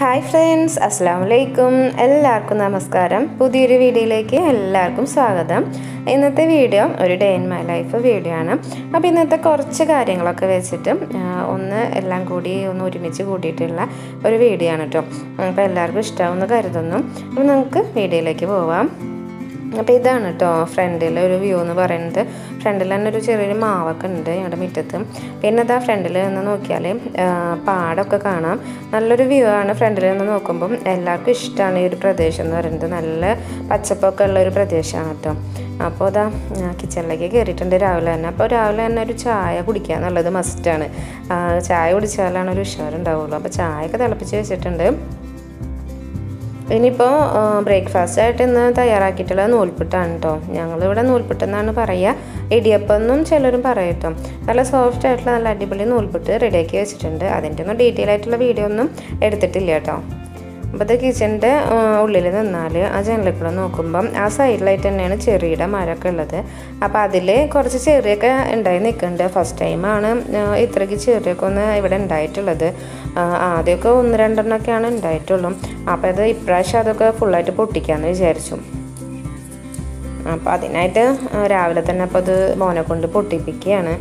Hi friends അസ്സാം വലൈക്കും എല്ലാവർക്കും നമസ്കാരം. പുതിയൊരു വീഡിയോയിലേക്ക് എല്ലാവർക്കും സ്വാഗതം. ഇന്നത്തെ വീഡിയോ ഒരു day in my life video ആണ്. അപ്പോൾ ഇന്നത്തെ കുറച്ച് കാര്യങ്ങളൊക്കെ വെച്ചിട്ട് ഒന്ന് എല്ലാം കൂടി ഒന്ന് ഒരുമിച്ച് കൂട്ടിയിട്ടുള്ള ഒരു വീഡിയോ ആണ് കേട്ടോ അപ്പോൾ എല്ലാവർക്കും ഇഷ്ടമാവുമെന്ന് കരുതുന്നു. അപ്പോൾ നമുക്ക് വീഡിയോയിലേക്ക് പോവാം. അപ്പോൾ ഇതാണ് കേട്ടോ ഫ്രണ്ടിൽ ഒരു വ്യൂ എന്ന് പറയുന്നത് ഫ്രണ്ടിൽ തന്നെ ഒരു ചെറിയൊരു മാവൊക്കെ ഉണ്ട് ഞങ്ങളുടെ മുറ്റത്ത്. പിന്നെ അതാ ഫ്രണ്ടിൽ നിന്ന് നോക്കിയാൽ പാടമൊക്കെ കാണാം. നല്ലൊരു വ്യൂ ആണ് ഫ്രണ്ടിൽ നിന്ന് നോക്കുമ്പം. എല്ലാവർക്കും ഇഷ്ടമാണ് ഈ ഒരു പ്രദേശം എന്ന് പറയുന്നത് നല്ല പച്ചപ്പൊക്കെ ഉള്ള ഒരു പ്രദേശമാണ് കേട്ടോ അപ്പോൾ അതാ കിച്ചണിലേക്ക് കയറിയിട്ടുണ്ട് രാവിലെ തന്നെ. അപ്പോൾ രാവിലെ തന്നെ ഒരു ചായ കുടിക്കുക എന്നുള്ളത് മസ്റ്റാണ് ചായ കുടിച്ചാലാണ് ഒരു ഉഷാറുണ്ടാവുള്ളൂ. അപ്പോൾ ചായയൊക്കെ തിളപ്പിച്ച് വെച്ചിട്ടുണ്ട്. ഇനിയിപ്പോൾ ബ്രേക്ക്ഫാസ്റ്റ് ആയിട്ട് ഇന്ന് തയ്യാറാക്കിയിട്ടുള്ള നൂൽപുട്ടാണ് കേട്ടോ ഞങ്ങളിവിടെ നൂൽപുട്ടെന്നാണ് പറയുക ഇടിയപ്പെന്നും ചിലരും പറയും നല്ല സോഫ്റ്റ് ആയിട്ടുള്ള നല്ല അടിപൊളി നൂൽപുട്ട് റെഡിയാക്കി വെച്ചിട്ടുണ്ട്. അതിന്റെ ഒന്നും ഡീറ്റെയിൽ ആയിട്ടുള്ള വീഡിയോ ഒന്നും എടുത്തിട്ടില്ല കേട്ടോ അപ്പോൾ ഇത് കിച്ചണിന്റെ ഉള്ളിൽ നിന്നാൽ ആ ജനലിക്കൂടെ നോക്കുമ്പം ആ സൈഡിലായിട്ട് തന്നെയാണ് ചെറിയുടെ മരമൊക്കെ ഉള്ളത്. അപ്പോൾ അതിൽ കുറച്ച് ചെറിയൊക്കെ ഉണ്ടായി നിൽക്കുന്നുണ്ട് ഫസ്റ്റ് ടൈമാണ് ഇത്രയ്ക്ക് ചെറിയൊക്കെ ഒന്ന് ഇവിടെ ഉണ്ടായിട്ടുള്ളത്. ആദ്യമൊക്കെ ഒന്ന് രണ്ടെണ്ണമൊക്കെയാണ് ഉണ്ടായിട്ടുള്ളൂ. അപ്പോൾ അത് ഇപ്രാവശ്യം അതൊക്കെ ഫുള്ളായിട്ട് പൊട്ടിക്കാമെന്ന് വിചാരിച്ചു. അപ്പോൾ അതിനായിട്ട് രാവിലെ തന്നെ അപ്പോൾ അത് മോനെ കൊണ്ട് പൊട്ടിപ്പിക്കുകയാണ്.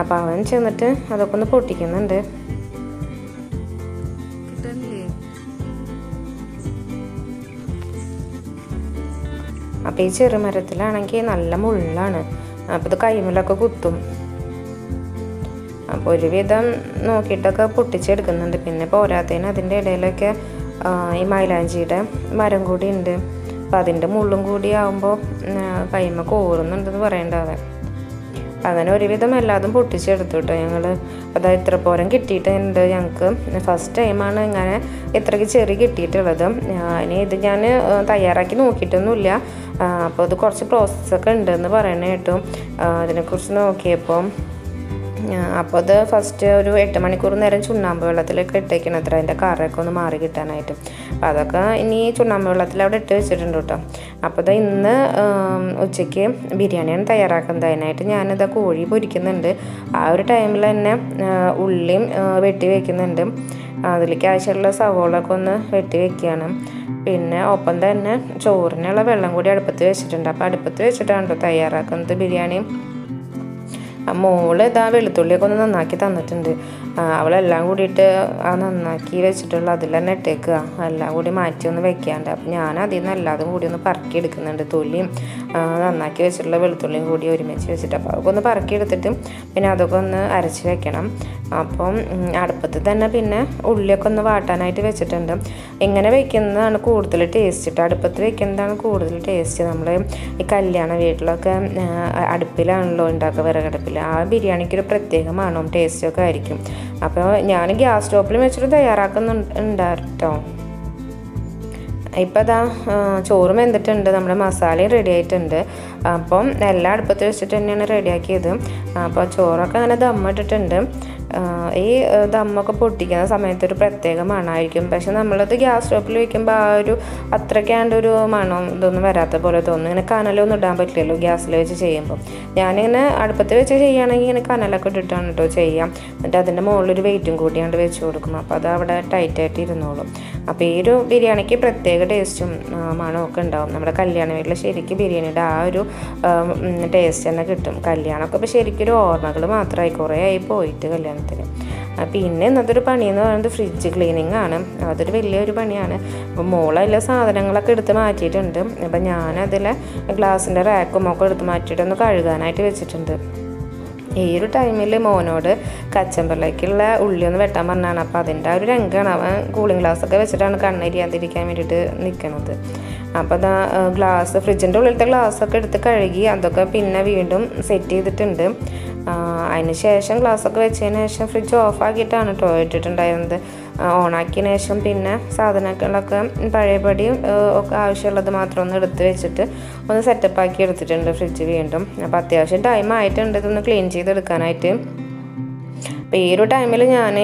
അപ്പോൾ അവൻ ചെന്നിട്ട് അതൊക്കെ ഒന്ന് പൊട്ടിക്കുന്നുണ്ട്. അപ്പോൾ ഈ ചെറുമരത്തിലാണെങ്കിൽ നല്ല മുള്ളാണ്. അപ്പോൾ ഇത് കൈമലൊക്കെ കുത്തും. അപ്പോൾ ഒരുവിധം നോക്കിയിട്ടൊക്കെ പൊട്ടിച്ചെടുക്കുന്നുണ്ട്. പിന്നെ പോരാത്തതിന് അതിന്റെ ഇടയിലൊക്കെ ഈ മൈലാഞ്ചിയുടെ മരം കൂടി ഉണ്ട്. അപ്പോൾ അതിന്റെ മുള്ളും കൂടി ആകുമ്പോൾ കൈമ കോറുന്നുണ്ടെന്ന് പറയണ്ടാവേ അങ്ങനെ ഒരുവിധം എല്ലാതും പൊട്ടിച്ചെടുത്തു കേട്ടോ ഞങ്ങൾ അതാ ഇത്ര പോരം കിട്ടിയിട്ടുണ്ട് ഞങ്ങൾക്ക് ഫസ്റ്റ് ടൈമാണ് ഇങ്ങനെ ഇത്രയ്ക്ക് ചെറിയ കിട്ടിയിട്ടുള്ളത്. ഇനി ഇത് ഞാൻ തയ്യാറാക്കി നോക്കിയിട്ടൊന്നുമില്ല. അപ്പോൾ ഇത് കുറച്ച് പ്രോസസ്സൊക്കെ ഉണ്ടെന്ന് പറയണ കേട്ടു. ആ, അതിനെക്കുറിച്ച് നോക്കിയപ്പോൾ അപ്പോൾ അത് ഫസ്റ്റ് ഒരു എട്ട് മണിക്കൂർ നേരം ചുണ്ണാമ്പ് വെള്ളത്തിലൊക്കെ ഇട്ടേക്കണം അത്ര അതിന്റെ കറയൊക്കെ ഒന്ന് മാറി കിട്ടാനായിട്ട്. അപ്പോൾ അതൊക്കെ ഇനി ചുണ്ണാമ്പ് വെള്ളത്തിൽ അവിടെ ഇട്ട് വെച്ചിട്ടുണ്ട് കേട്ടോ അപ്പോൾ ഇത് ഇന്ന് ഉച്ചയ്ക്ക് ബിരിയാണിയാണ് തയ്യാറാക്കുന്നത്. അതിനായിട്ട് ഞാനിത് കോഴി പൊരിക്കുന്നുണ്ട്. ആ ഒരു ടൈമിൽ തന്നെ ഉള്ളിയും വെട്ടി വയ്ക്കുന്നുണ്ട് അതിലേക്ക് ആവശ്യമുള്ള സവോളൊക്കെ ഒന്ന് വെട്ടി വെക്കുകയാണ് പിന്നെ ഒപ്പം തന്നെ ചോറിനുള്ള വെള്ളം കൂടി അടുപ്പത്ത് വെച്ചിട്ടുണ്ട്. അപ്പോൾ അടുപ്പത്ത് വെച്ചിട്ടാണ് തയ്യാറാക്കുന്നത് ബിരിയാണി. മോൾ ഇതാ വെളുത്തുള്ളിയൊക്കെ ഒന്ന് നന്നാക്കി തന്നിട്ടുണ്ട്. അവളെല്ലാം കൂടിയിട്ട് ആ നന്നാക്കി വെച്ചിട്ടുള്ള അതിൽ തന്നെ ഇട്ടേക്കുക എല്ലാം കൂടി മാറ്റി ഒന്ന് വെക്കാണ്ട്. അപ്പം ഞാൻ അതിൽ നിന്ന് എല്ലാതും കൂടി ഒന്ന് പറക്കി എടുക്കുന്നുണ്ട്. തൊലിയും നന്നാക്കി വെച്ചിട്ടുള്ള വെളുത്തുള്ളിയും കൂടി ഒരുമിച്ച് വെച്ചിട്ട് അപ്പോൾ അതൊക്കെ ഒന്ന് പറക്കി എടുത്തിട്ട് പിന്നെ അതൊക്കെ ഒന്ന് അരച്ച് വെക്കണം. അപ്പം അടുപ്പത്ത് തന്നെ പിന്നെ ഉള്ളിയൊക്കെ ഒന്ന് വാട്ടാനായിട്ട് വെച്ചിട്ടുണ്ട്. ഇങ്ങനെ വെക്കുന്നതാണ് കൂടുതൽ ടേസ്റ്റ് അടുപ്പത്ത് വെക്കുന്നതാണ് കൂടുതൽ ടേസ്റ്റ് നമ്മൾ ഈ കല്യാണ വീട്ടിലൊക്കെ അടുപ്പിലാണല്ലോ ഉണ്ടാക്കുക വിറകടുപ്പിൽ ആ ബിരിയാണിക്ക് ഒരു പ്രത്യേക മണവും ടേസ്റ്റും ഒക്കെ ആയിരിക്കും. അപ്പോൾ ഞാൻ ഗ്യാസ് സ്റ്റോപ്പിൽ വെച്ചിട്ട് തയ്യാറാക്കുന്നുണ്ടാട്ടോ ഇപ്പം അതാ ചോറും വെന്തിട്ടുണ്ട്. നമ്മുടെ മസാലയും റെഡി ആയിട്ടുണ്ട്. അപ്പം എല്ലാം അടുപ്പത്ത് വെച്ചിട്ട് തന്നെയാണ് റെഡിയാക്കിയത് അപ്പോൾ ചോറൊക്കെ അങ്ങനെ ദമ്മിട്ടിട്ടുണ്ട് ആ, ഈ ദമ്മൊക്കെ പൊട്ടിക്കുന്ന സമയത്ത് ഒരു പ്രത്യേക മണമായിരിക്കും പക്ഷെ നമ്മളത് ഗ്യാസ് സ്റ്റോപ്പിൽ വയ്ക്കുമ്പോൾ ആ ഒരു അത്രയ്ക്കാണ്ട് ഒരു മണം ഇതൊന്നും വരാത്ത പോലെ തോന്നും. ഇങ്ങനെ കനലൊന്നും ഇടാൻ പറ്റില്ലല്ലോ ഗ്യാസിൽ വെച്ച് ചെയ്യുമ്പോൾ ഞാനിങ്ങനെ അടുപ്പത്ത് വെച്ച് ചെയ്യുകയാണെങ്കിൽ ഇങ്ങനെ കനലൊക്കെ ഇട്ടിട്ടാണ് കേട്ടോ ചെയ്യാം. എന്നിട്ട് അതിന്റെ മുകളിലൊരു വെയിറ്റും കൂടിയാണ്ട് വെച്ച് കൊടുക്കും. അപ്പോൾ അത് അവിടെ ടൈറ്റായിട്ട് ഇരുന്നോളും. അപ്പോൾ ഈ ഒരു ബിരിയാണിക്ക് പ്രത്യേക ടേസ്റ്റും മണമൊക്കെ ഉണ്ടാവും. നമ്മുടെ കല്യാണ വീട്ടിൽ ശരിക്കും ബിരിയാണിയുടെ ആ ഒരു ടേസ്റ്റ് തന്നെ കിട്ടും. കല്യാണമൊക്കെ ഇപ്പോൾ ശരിക്കും ഒരു ഓർമ്മകൾ മാത്രമായി കുറേ ആയി പോയിട്ട് കല്യാണത്തിന് ആ, പിന്നെ ഇന്നത്തെ ഒരു പണി എന്ന് പറയുന്നത് ഫ്രിഡ്ജ് ക്ലീനിങ് ആണ്. അതൊരു വലിയൊരു പണിയാണ്. അപ്പോൾ മോളതിലെ സാധനങ്ങളൊക്കെ എടുത്ത് മാറ്റിയിട്ടുണ്ട്. അപ്പം ഞാനതിലെ ഗ്ലാസിന്റെ റാക്കും ഒക്കെ എടുത്ത് മാറ്റിയിട്ട് ഒന്ന് കഴുകാനായിട്ട് വെച്ചിട്ടുണ്ട്. ഈ ഒരു ടൈമിൽ മോനോട് കച്ചമ്പറിലേക്കുള്ള ഉള്ളി ഒന്ന് വെട്ടാൻ പറഞ്ഞാണ് അപ്പോൾ അതിന്റെ ആ ഒരു രംഗമാണ് അവൻ കൂളിംഗ് ഗ്ലാസ് ഒക്കെ വെച്ചിട്ടാണ് കണ്ണെരിയാതിരിക്കാൻ വേണ്ടിയിട്ട് നിൽക്കുന്നത് അപ്പോൾ അതാ ഗ്ലാസ് ഫ്രിഡ്ജിന്റെ ഉള്ളിലത്തെ ഗ്ലാസ് ഒക്കെ എടുത്ത് കഴുകി അതൊക്കെ പിന്നെ വീണ്ടും സെറ്റ് ചെയ്തിട്ടുണ്ട്. അതിന് ശേഷം ഗ്ലാസ്സൊക്കെ വെച്ചതിന് ശേഷം ഫ്രിഡ്ജ് ഓഫാക്കിയിട്ടാണ് കേട്ടോ ഇട്ടിട്ടുണ്ടായിരുന്നത്. ഓണാക്കിയതിന് ശേഷം പിന്നെ സാധനങ്ങളൊക്കെ പഴയപടി ഒക്കെ ആവശ്യമുള്ളത് മാത്രം ഒന്ന് എടുത്ത് വെച്ചിട്ട് ഒന്ന് സെറ്റപ്പ് ആക്കി എടുത്തിട്ടുണ്ട് ഫ്രിഡ്ജ് വീണ്ടും. അപ്പോൾ അത്യാവശ്യം ടൈം ആയിട്ടുണ്ട് ഇതൊന്ന് ക്ലീൻ ചെയ്തെടുക്കാനായിട്ട്. അപ്പോൾ ഈ ഒരു ടൈമിൽ ഞാൻ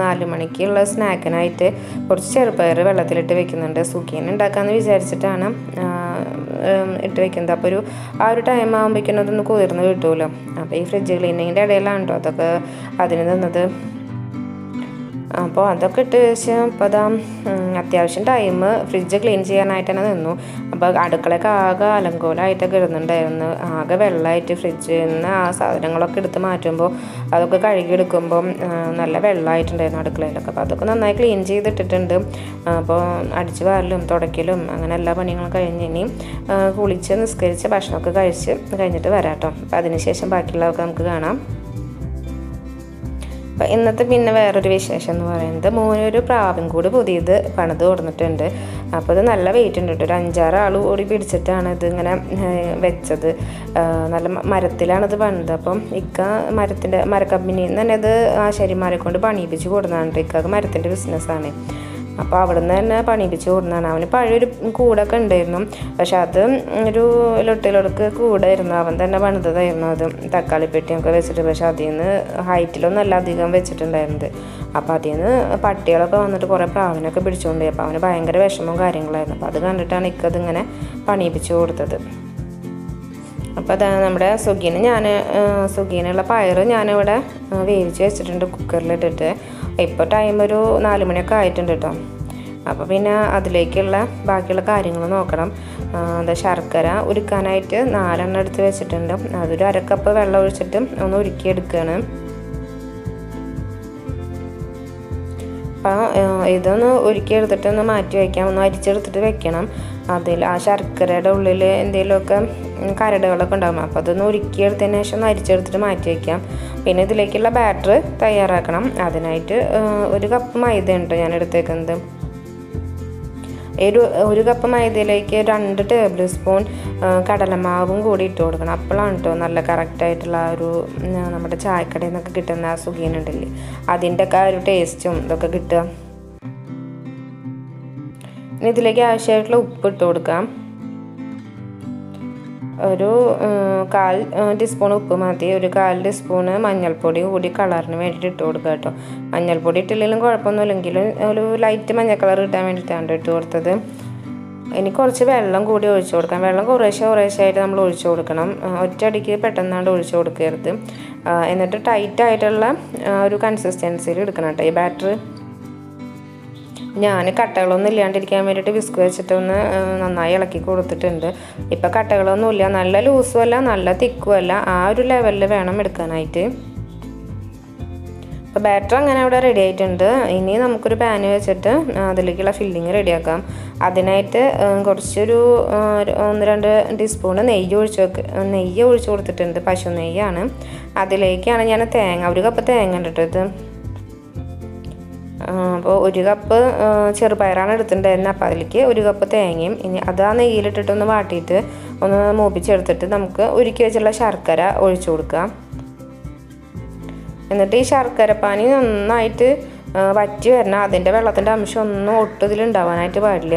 നാല് മണിക്കുള്ള സ്നാക്കിനായിട്ട് കുറച്ച് ചെറുപയർ വെള്ളത്തിലിട്ട് വെക്കുന്നുണ്ട്. സുഖീൻ ഉണ്ടാക്കാമെന്ന് വിചാരിച്ചിട്ടാണ് ഇട്ട് വെക്കുന്നത്. അപ്പോൾ ഒരു ആ ഒരു ടൈം ആകുമ്പോഴേക്കും അതൊന്ന് കുതിർന്ന് കിട്ടുമല്ലോ അപ്പോൾ ഈ ഫ്രിഡ്ജ് ക്ലീനിങ്ങിന്റെ ഇടയിലാണ് കേട്ടോ അതൊക്കെ അതിന് തന്നത് അപ്പോൾ അതൊക്കെ ഇട്ട് വെച്ച് അപ്പോൾ അതാ അത്യാവശ്യം ടൈം ഫ്രിഡ്ജ് ക്ലീൻ ചെയ്യാനായിട്ട് തന്നെ നിന്നു. അപ്പോൾ അടുക്കളയൊക്കെ ആകെ അലങ്കോലമായിട്ടൊക്കെ ഇരുന്നുണ്ടായിരുന്നു ആകെ വെള്ളമായിട്ട് ഫ്രിഡ്ജിൽ നിന്ന് ആ സാധനങ്ങളൊക്കെ എടുത്ത് മാറ്റുമ്പോൾ അതൊക്കെ കഴുകിയെടുക്കുമ്പം ആ, നല്ല വെള്ളമായിട്ടുണ്ടായിരുന്നു അടുക്കളയിലൊക്കെ. അപ്പോൾ അതൊക്കെ നന്നായി ക്ലീൻ ചെയ്തിട്ടിട്ടുണ്ട്. അപ്പോൾ അടിച്ചു വാരലും തുടയ്ക്കലും അങ്ങനെ എല്ലാ പണികളും കഴിഞ്ഞ് ഇനി കുളിച്ച് നിസ്കരിച്ച് ഭക്ഷണമൊക്കെ കഴിച്ച് കഴിഞ്ഞിട്ട് വരാം കേട്ടോ അപ്പോൾ അതിനുശേഷം ബാക്കിയുള്ളതൊക്കെ നമുക്ക് കാണാം. അപ്പം ഇന്നത്തെ പിന്നെ വേറൊരു വിശേഷം എന്ന് പറയുന്നത് മോനൊരു പ്രാവും കൂടി പുതിയത് പണിത് കൊടുത്തിട്ടുണ്ട്. അപ്പോൾ ഇത് നല്ല വെയിറ്റ് ഉണ്ട് കേട്ടോ. ഒരു അഞ്ചാറ് ആൾ കൂടി പിടിച്ചിട്ടാണ് ഇതിങ്ങനെ വെച്ചത്. നല്ല മരത്തിലാണ് ഇത് പണിത്. അപ്പം ഇക്ക മരത്തിന്റെ മരക്കമ്പനിയിൽ നിന്ന് തന്നെ ഇത് ശരിമാരെ കൊണ്ട് പണിയിപ്പിച്ച് കൊടുക്കുന്നതാണ് കേട്ടോ. ഇക്ക മരത്തിന്റെ ബിസിനസ്സാണ് അപ്പോൾ അവിടുന്ന് തന്നെ പണിപ്പിച്ച് കൊടുന്നതാണ്. അവന് പഴയൊരു കൂടൊക്കെ ഉണ്ടായിരുന്നു. പക്ഷെ അത് ഒരു ലൊട്ടിലൊടുക്ക് കൂടായിരുന്നു. അവൻ തന്നെ പണിതതായിരുന്നു അത്. തക്കാളി പെട്ടിയൊക്കെ വെച്ചിട്ട്. പക്ഷെ അതിൽ നിന്ന് ഹൈറ്റിലൊന്നല്ല അധികം വെച്ചിട്ടുണ്ടായിരുന്നത്. അപ്പോൾ അതിൽ നിന്ന് പട്ടികളൊക്കെ വന്നിട്ട് കുറേ പ്രാവിനൊക്കെ പിടിച്ചുകൊണ്ട് അപ്പോൾ അവന് ഭയങ്കര വിഷമവും കാര്യങ്ങളായിരുന്നു. അപ്പോൾ അത് കണ്ടിട്ടാണ് ഇക്കതിങ്ങനെ പണിയിപ്പിച്ച് കൊടുത്തത്. അപ്പോൾ അതാണ് നമ്മുടെ സുഗീന് ഞാൻ സുഗീനുള്ള പയർ ഞാനിവിടെ വേവിച്ച് വെച്ചിട്ടുണ്ട് കുക്കറിലിട്ടിട്ട്. ഇപ്പോൾ ടൈം ഒരു നാല് മണിയൊക്കെ ആയിട്ടുണ്ട് കേട്ടോ അപ്പോൾ പിന്നെ അതിലേക്കുള്ള ബാക്കിയുള്ള കാര്യങ്ങൾ നോക്കണം. എന്താ ശർക്കര ഉരുക്കാനായിട്ട് നാലെണ്ണം എടുത്ത് വെച്ചിട്ടുണ്ട്. അതൊരു അരക്കപ്പ് വെള്ളം ഒഴിച്ചിട്ട് ഒന്ന് ഉരുക്കിയെടുക്കുകയാണ് അപ്പോൾ ഇതൊന്ന് ഉരുക്കി എടുത്തിട്ട് ഒന്ന് മാറ്റി വയ്ക്കാം. ഒന്ന് അരിച്ചെടുത്തിട്ട് വെക്കണം. അതിൽ ആ ശർക്കരയുടെ ഉള്ളിൽ എന്തെങ്കിലുമൊക്കെ കരടുകളൊക്കെ ഉണ്ടാകും. അപ്പോൾ അതൊന്ന് ഉരുക്കിയെടുത്തതിന് ശേഷം ഒന്ന് അരിച്ചെടുത്തിട്ട് മാറ്റി വയ്ക്കാം പിന്നെ ഇതിലേക്കുള്ള ബാറ്റർ തയ്യാറാക്കണം. അതിനായിട്ട് ഒരു കപ്പ് മൈദ ഉണ്ട് ഞാൻ എടുത്തേക്കുന്നത്. ഒരു ഒരു കപ്പ് മൈദയിലേക്ക് രണ്ട് ടേബിൾ സ്പൂൺ കടലമാവും കൂടി ഇട്ട് കൊടുക്കണം. അപ്പോഴാണ് കേട്ടോ നല്ല കറക്റ്റായിട്ടുള്ള ആ ഒരു നമ്മുടെ ചായക്കടയിൽ നിന്നൊക്കെ കിട്ടുന്ന ആ സുഖീനുണ്ടല്ലേ അതിന്റെ ഒക്കെ ആ ഒരു ടേസ്റ്റും ഇതൊക്കെ കിട്ടുക. ഇനി ഇതിലേക്ക് ആവശ്യമായിട്ടുള്ള ഉപ്പ് ഇട്ട് കൊടുക്കാം. ഒരു കാൽ ടീസ്പൂൺ ഉപ്പ് മതി ഒരു കാൽ ടീസ്പൂണ് മഞ്ഞൾപ്പൊടി കൂടി കളറിന് വേണ്ടിയിട്ട് ഇട്ട് കൊടുക്കുക കേട്ടോ. മഞ്ഞൾപ്പൊടി ഇട്ടില്ലെങ്കിലും കുഴപ്പമൊന്നുമില്ലെങ്കിലും ഒരു ലൈറ്റ് മഞ്ഞ കളർ കിട്ടാൻ വേണ്ടിയിട്ടാണ് ഇട്ട് കൊടുത്തത്. ഇനി കുറച്ച് വെള്ളം കൂടി ഒഴിച്ചു കൊടുക്കാം വെള്ളം കുറേശ്ശെ കുറേശ്ശെ ആയിട്ട് നമ്മൾ ഒഴിച്ചു കൊടുക്കണം. ഒറ്റയടിക്ക് പെട്ടെന്നാണ്ട് ഒഴിച്ചു കൊടുക്കരുത്. എന്നിട്ട് ടൈറ്റായിട്ടുള്ള ഒരു കൺസിസ്റ്റൻസിയിൽ എടുക്കണം കേട്ടോ. ഈ ബാറ്റർ ഞാൻ കട്ടകളൊന്നും ഇല്ലാണ്ടിരിക്കാൻ വേണ്ടിയിട്ട് വിസ്ക് വെച്ചിട്ടൊന്ന് ആ, നന്നായി ഇളക്കി കൊടുത്തിട്ടുണ്ട്. ഇപ്പം കട്ടകളൊന്നും ഇല്ല. നല്ല ലൂസും അല്ല നല്ല തിക്കും അല്ല. ആ ഒരു ലെവലിൽ വേണം എടുക്കാനായിട്ട്. അപ്പോൾ ബാറ്റർ അങ്ങനെ അവിടെ റെഡി ആയിട്ടുണ്ട്. ഇനി നമുക്കൊരു പാന് വെച്ചിട്ട് അതിലേക്കുള്ള ഫില്ലിങ് റെഡിയാക്കാം അതിനായിട്ട് കുറച്ചൊരു ഒന്ന് രണ്ട് ടീസ്പൂണ് നെയ്യ് ഒഴിച്ച് നെയ്യ് ഒഴിച്ച് കൊടുത്തിട്ടുണ്ട്. പശു നെയ്യാണ്. അതിലേക്കാണ് ഞാൻ തേങ്ങ ഒരു കപ്പ് തേങ്ങ ഉണ്ടിട്ടത്. അപ്പോൾ ഒരു കപ്പ് ചെറുപയറാണ് എടുത്തിട്ടുണ്ടായിരുന്നത്. അപ്പോൾ അതിലേക്ക് ഒരു കപ്പ് തേങ്ങയും ഇനി അത് ആ നെയ്യിലിട്ടിട്ടൊന്ന് വാട്ടിയിട്ട് ഒന്ന് മൂപ്പിച്ചെടുത്തിട്ട് നമുക്ക് ഒരുക്കി വെച്ചുള്ള ശർക്കര ഒഴിച്ചു കൊടുക്കാം. എന്നിട്ട് ഈ ശർക്കര പാനി നന്നായിട്ട് വറ്റി വരണം. അതിന്റെ വെള്ളത്തിന്റെ അംശം ഒന്നും ഒട്ടും ഇതിലുണ്ടാവാനായിട്ട് പാടില്ല.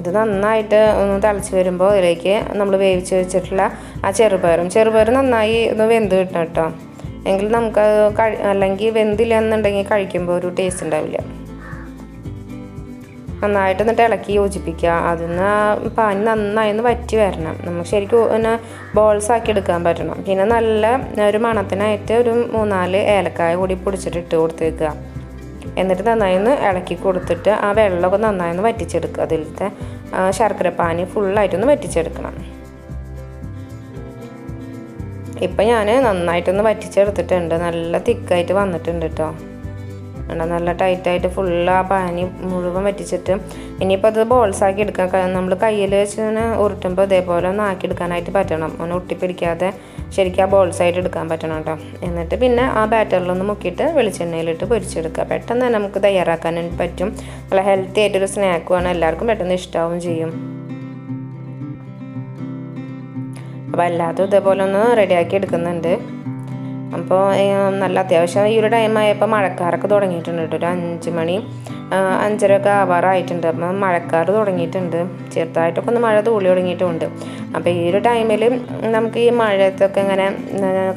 ഇത് നന്നായിട്ട് ഒന്ന് തിളച്ച് വരുമ്പോൾ അതിലേക്ക് നമ്മൾ വേവിച്ച് വെച്ചിട്ടുള്ള ആ ചെറുപയറും ചെറുപയർ നന്നായി ഒന്ന് വെന്ത് കിട്ടണം കേട്ടോ. എങ്കിൽ നമുക്ക് കഴി അല്ലെങ്കിൽ വെന്തില്ല എന്നുണ്ടെങ്കിൽ കഴിക്കുമ്പോൾ ഒരു ടേസ്റ്റ് ഉണ്ടാവില്ല. നന്നായിട്ട് എന്നിട്ട് ഇളക്കി യോജിപ്പിക്കുക. ആ പാനി നന്നായി ഒന്ന് വറ്റി വരണം. നമുക്ക് ശരിക്കും പിന്നെ ബോൾസ് ആക്കി എടുക്കാൻ പറ്റണം. പിന്നെ നല്ല ഒരു മണത്തിനായിട്ട് ഒരു മൂന്നാൽ ഏലക്കായ കൂടി പൊടിച്ചിട്ട് ഇട്ട് കൊടുത്തേക്കുക. എന്നിട്ട് നന്നായി ഒന്ന് ഇളക്കി കൊടുത്തിട്ട് ആ വെള്ളമൊക്കെ നന്നായി ഒന്ന് വറ്റിച്ചെടുക്കുക. അതിലത്തെ ആ ശർക്കര പാനി ഫുള്ളായിട്ടൊന്ന് വറ്റിച്ചെടുക്കണം. ഇപ്പം ഞാൻ നന്നായിട്ടൊന്ന് വറ്റിച്ചെടുത്തിട്ടുണ്ട്. നല്ല തിക്കായിട്ട് വന്നിട്ടുണ്ട് കേട്ടോ കണ്ടോ? നല്ല ടൈറ്റായിട്ട് ഫുൾ ആ പാനി മുഴുവൻ വറ്റിച്ചിട്ട് ഇനിയിപ്പോൾ അത് ബോൾസ് ആക്കി എടുക്കാൻ നമ്മൾ കയ്യിൽ വെച്ച് ഇങ്ങനെ ഉരുട്ടുമ്പോൾ ഇതേപോലെ ഒന്ന് ആക്കി എടുക്കാനായിട്ട് പറ്റണം. ഒന്ന് ഒട്ടിപ്പിടിക്കാതെ ശരിക്കും ആ ബോൾസ് ആയിട്ട് എടുക്കാൻ പറ്റണം കേട്ടോ എന്നിട്ട് പിന്നെ ആ ബാറ്ററിലൊന്ന് മുക്കിയിട്ട് വെളിച്ചെണ്ണയിലിട്ട് പൊരിച്ചെടുക്കുക. പെട്ടെന്ന് തന്നെ നമുക്ക് തയ്യാറാക്കാനും പറ്റും. നല്ല ഹെൽത്തി ആയിട്ടൊരു സ്നാക്കുമാണ് എല്ലാവർക്കും പെട്ടെന്ന് ഇഷ്ടാവും ചെയ്യും. അപ്പോൾ എല്ലാതും ഇതേപോലെ ഒന്ന് റെഡിയാക്കി എടുക്കുന്നുണ്ട്. അപ്പോൾ നല്ല അത്യാവശ്യം ഈ ഒരു ടൈം ആയപ്പോൾ മഴക്കാറൊക്കെ തുടങ്ങിയിട്ടുണ്ട് കേട്ടോ. ഒരു അഞ്ച് മണി അഞ്ചരയൊക്കെ ആവാറായിട്ടുണ്ട്. അപ്പം മഴക്കാറ് തുടങ്ങിയിട്ടുണ്ട്. ചെറുതായിട്ടൊക്കെ ഒന്ന് മഴ തൂളി തുടങ്ങിയിട്ടുമുണ്ട് അപ്പോൾ ഈ ഒരു ടൈമിൽ നമുക്ക് ഈ മഴയത്തൊക്കെ ഇങ്ങനെ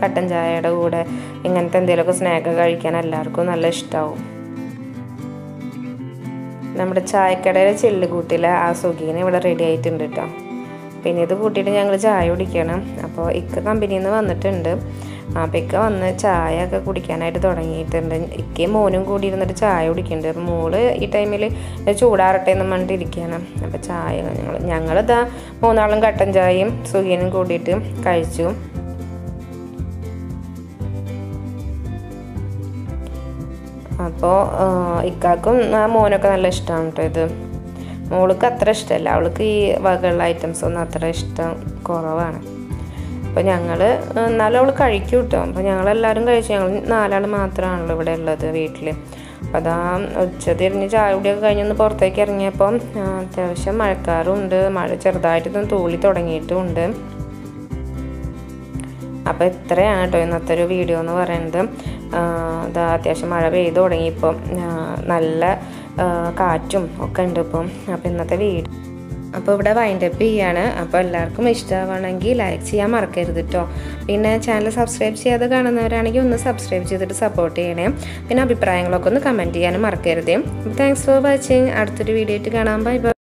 കട്ടൻ ചായയുടെ കൂടെ ഇങ്ങനത്തെ എന്തെങ്കിലുമൊക്കെ സ്നാക്ക് കഴിക്കാൻ എല്ലാവർക്കും നല്ല ഇഷ്ടമാവും നമ്മുടെ ചായക്കടയിലെ ചില്ലുകൂട്ടിലെ ആ സുഖീനെ ഇവിടെ റെഡി ആയിട്ടുണ്ട് കേട്ടോ. പിന്നെ ഇത് കൂട്ടിയിട്ട് ഞങ്ങൾ ചായ കുടിക്കണം. അപ്പോൾ ഇക്ക കമ്പനിയിൽ നിന്ന് വന്നിട്ടുണ്ട്. അപ്പോൾ ഇക്ക വന്ന് ചായ ഒക്കെ കുടിക്കാനായിട്ട് തുടങ്ങിയിട്ടുണ്ട്. ഇക്കയും മോനും കൂടി ഇരുന്നിട്ട് ചായ കുടിക്കുന്നുണ്ട്. അപ്പോൾ മോൾ ഈ ടൈമിൽ ചൂടാറട്ടെ എന്ന് പറഞ്ഞിട്ട് അപ്പോൾ ചായ ഞങ്ങൾ ഞങ്ങളിതാ മൂന്നാളും കട്ടൻ ചായയും സുഖീനും കൂടിയിട്ട് കഴിച്ചു. അപ്പോൾ ഇക്കാക്കും ആ മോനൊക്കെ നല്ല ഇഷ്ടമാണ് കേട്ടോ ഇത്. മോൾക്ക് അത്ര ഇഷ്ടമല്ല. അവൾക്ക് ഈ വകയുള്ള ഐറ്റംസ് ഒന്നും അത്ര ഇഷ്ടം കുറവാണ്. അപ്പോൾ ഞങ്ങൾ എന്നാലും അവൾ കഴിക്കും കേട്ടോ അപ്പോൾ ഞങ്ങളെല്ലാവരും കഴിച്ചു. ഞങ്ങൾ നാലാൾ മാത്രമാണല്ലോ ഇവിടെ ഉള്ളത് വീട്ടിൽ അപ്പോൾ അതാ ഉച്ച തിരിഞ്ഞ് ചായ കുടിയൊക്കെ കഴിഞ്ഞൊന്ന് പുറത്തേക്ക് ഇറങ്ങിയപ്പം അത്യാവശ്യം മഴക്കാറുണ്ട്. മഴ ചെറുതായിട്ടൊന്നും തൂളി തുടങ്ങിയിട്ടുമുണ്ട്. അപ്പോൾ ഇത്രയാണ് കേട്ടോ ഇന്നത്തെ ഒരു വീഡിയോ എന്ന് പറയുന്നത്. അതാ അത്യാവശ്യം മഴ പെയ്ത് തുടങ്ങിയപ്പം നല്ല കാറ്റും ഒക്കെ ഉണ്ട് ഇപ്പം. അപ്പോൾ ഇന്നത്തെ വീട്. അപ്പോൾ ഇവിടെ വൈൻഡപ്പ് ചെയ്യാണ്. അപ്പോൾ എല്ലാവർക്കും ഇഷ്ടമാണെങ്കിൽ ലൈക്ക് ചെയ്യാൻ മറക്കരുത് കേട്ടോ പിന്നെ ചാനൽ സബ്സ്ക്രൈബ് ചെയ്യാതെ കാണുന്നവരാണെങ്കിൽ ഒന്ന് സബ്സ്ക്രൈബ് ചെയ്തിട്ട് സപ്പോർട്ട് ചെയ്യണേ. പിന്നെ അഭിപ്രായങ്ങളൊക്കെ ഒന്ന് കമന്റ് ചെയ്യാനും മറക്കരുത്. താങ്ക്സ് ഫോർ വാച്ചിങ് അടുത്തൊരു വീഡിയോ ആയിട്ട് കാണാം. Bye bye